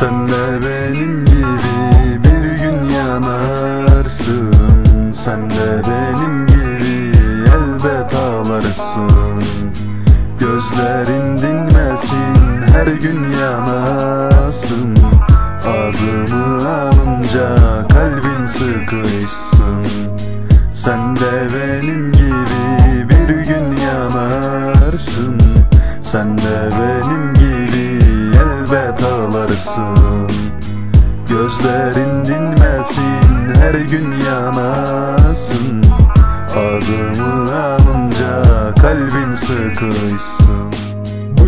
Sen de benim gibi bir gün yanarsın. Sen de benim gibi elbet ağlarsın. Gözlerin dinmesin her gün yanasın. Adımı anınca kalbin sıkışsın. Sen de benim gibi bir gün yanarsın. Sen de benim ağlarsın Gözlerin dinmesin her gün yanasın. Adımı alınca kalbin sıkışsın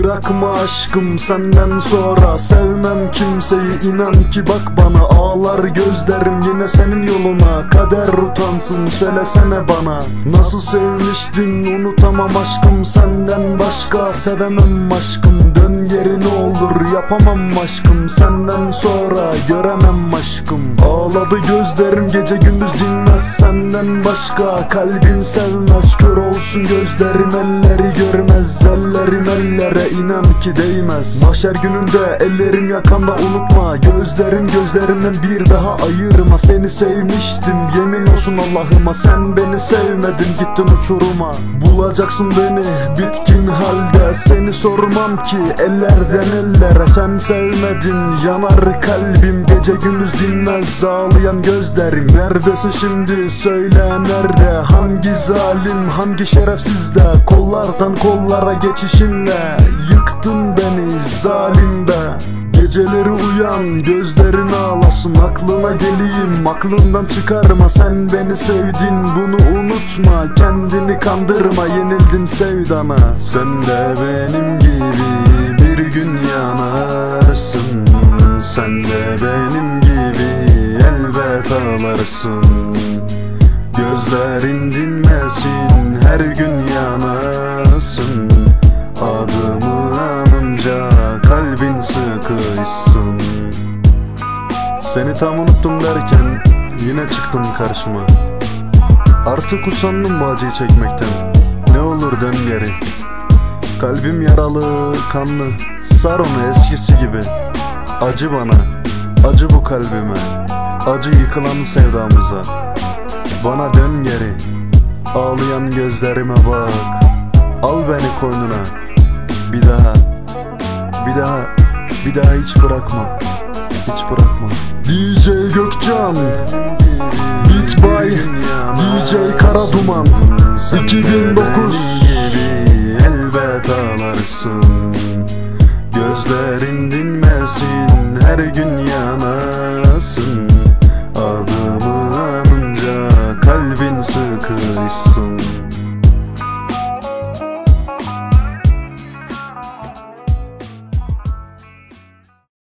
Bırakma aşkım senden sonra Sevmem kimseyi. İnan ki bak bana Ağlar gözlerim yine senin yoluna. Kader utansın söylesene bana. Nasıl sevmiştin unutamam aşkım Senden başka. Sevemem aşkım Dön geri ne olur yapamam aşkım. Senden sonra göremem aşkım. Ağladı gözlerim gece gündüz dinmez Senden başka. Kalbim sevmez Kör olsun gözlerim elleri görmez. Ellerim ellere inan ki değmez. Mahşer gününde ellerim yakanda unutma. Gözlerim gözlerimden bir daha ayırma. Seni sevmiştim yemin olsun Allah'ıma. Sen beni sevmedin gittin uçuruma. Bulacaksın beni bitkin halde Seni sormam ki ellerden ellere Sen sevmedin. Yanar kalbim Gece gündüz dinmez. Ağlayan gözlerim Neredesin şimdi? Söyle nerede Hangi zalim hangi şerefsiz de Kollardan kollara geçişinle Yıktın beni zalim be Geceleri uyan gözlerin ağlasın Aklına geleyim. Aklından çıkarma Sen beni sevdin bunu unutma. Kendini kandırma yenildin sevdana. Sen de benim gibi bir gün yanarsın. Sen de benim gibi elbet ağlarsın. Gözlerin dinmesin her gün yanasın Seni tam unuttum derken yine çıktın karşıma. Artık usandım bu acıyı çekmekten. Ne olur dön geri Kalbim yaralı, kanlı. Sar onu eskisi gibi. Acı bana, acı bu kalbime. Acı yıkılan sevdamıza. Bana dön geri Ağlayan gözlerime bak. Al beni koynuna. Bir daha. Bir daha. Bir daha hiç bırakma. Hiç bırakma DJ Gökcan Beat by DJ Kara Duman 2009 elbet ağlarsın Gözlerin dinmesin her gün yanar